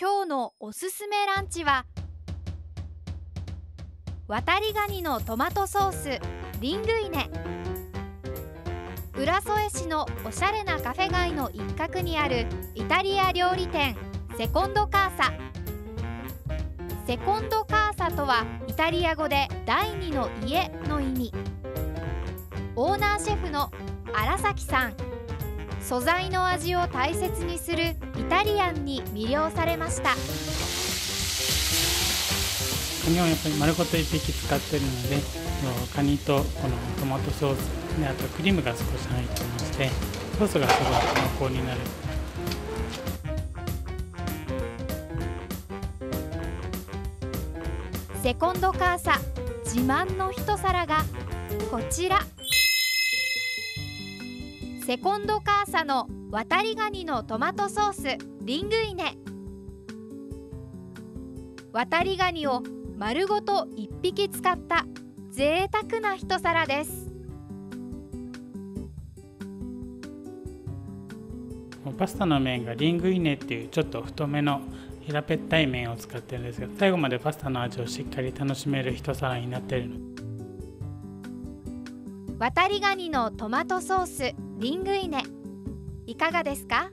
今日のおすすめランチは渡りガニのトマトソースリングイネ。浦添市のおしゃれなカフェ街の一角にあるイタリア料理店セコンドカーサ。セコンドカーサとはイタリア語で第二の家の意味。オーナーシェフの荒崎さん。素材の味を大切にするイタリアンに魅了されました。カニをやっぱり丸ごと1匹使ってるのでカニとこのトマトソースであとクリームが少し入ってましてソースがすごい濃厚になる。セコンドカーサ自慢の一皿がこちらセコンドカーサの渡りガニのトマトソースリングイネ。渡りガニを丸ごと1匹使った贅沢な一皿です。パスタの麺がリングイネっていうちょっと太めの平べったい麺を使ってるんですが最後までパスタの味をしっかり楽しめる一皿になっている渡りガニのトマトソースリングイネ。いかがですか？